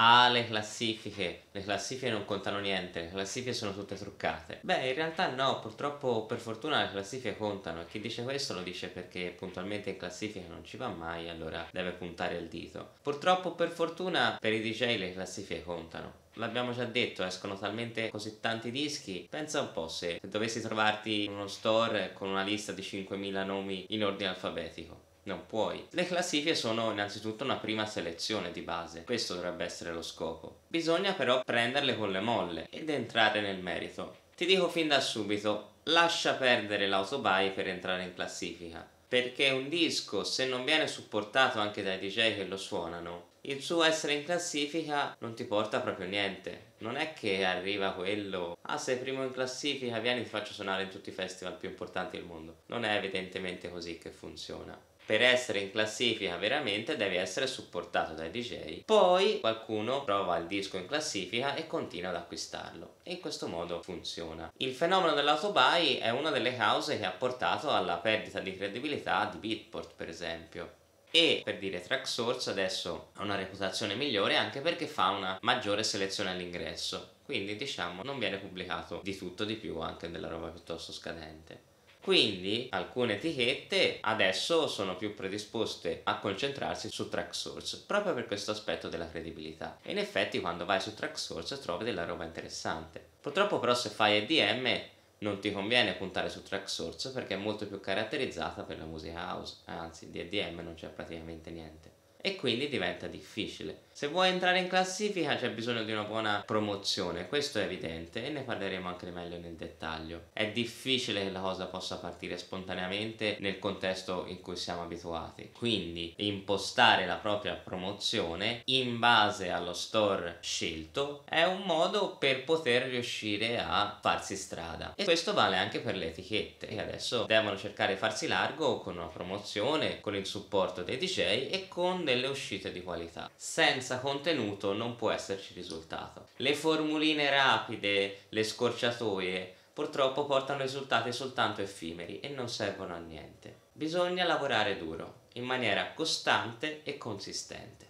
ah le classifiche, le classifiche non contano niente, le classifiche sono tutte truccate. Beh in realtà no, purtroppo per fortuna le classifiche contano e chi dice questo lo dice perché puntualmente in classifica non ci va mai, allora deve puntare il dito. Purtroppo per fortuna per i DJ le classifiche contano l'abbiamo già detto, escono talmente così tanti dischi. Pensa un po' se dovessi trovarti in uno store con una lista di 5.000 nomi in ordine alfabetico. Non puoi. Le classifiche sono innanzitutto una prima selezione di base, questo dovrebbe essere lo scopo. Bisogna però prenderle con le molle ed entrare nel merito. Ti dico fin da subito, lascia perdere l'autobuy per entrare in classifica perché un disco se non viene supportato anche dai DJ che lo suonano il suo essere in classifica non ti porta proprio niente non è che arriva quello ah sei primo in classifica vieni ti faccio suonare in tutti i festival più importanti del mondo non è evidentemente così che funziona per essere in classifica veramente devi essere supportato dai DJ. Poi qualcuno trova il disco in classifica e continua ad acquistarlo. E in questo modo funziona. Il fenomeno dell'autobuy è una delle cause che ha portato alla perdita di credibilità di Beatport, per esempio e per dire Tracksource adesso ha una reputazione migliore anche perché fa una maggiore selezione all'ingresso quindi diciamo non viene pubblicato di tutto di più anche della roba piuttosto scadente quindi alcune etichette adesso sono più predisposte a concentrarsi su track source proprio per questo aspetto della credibilità. E in effetti quando vai su track source trovi della roba interessante. Purtroppo però se fai EDM non ti conviene puntare su track source perché è molto più caratterizzata per la musica house. Anzi di EDM non c'è praticamente niente e quindi diventa difficile. Se vuoi entrare in classifica c'è bisogno di una buona promozione, questo è evidente e ne parleremo anche meglio nel dettaglio. È difficile che la cosa possa partire spontaneamente nel contesto in cui siamo abituati, quindi impostare la propria promozione in base allo store scelto è un modo per poter riuscire a farsi strada e questo vale anche per le etichette che adesso devono cercare di farsi largo con una promozione, con il supporto dei DJ e con delle uscite di qualità. Senza contenuto non può esserci risultato. Le formuline rapide, le scorciatoie, purtroppo portano risultati soltanto effimeri e non servono a niente. Bisogna lavorare duro, in maniera costante e consistente.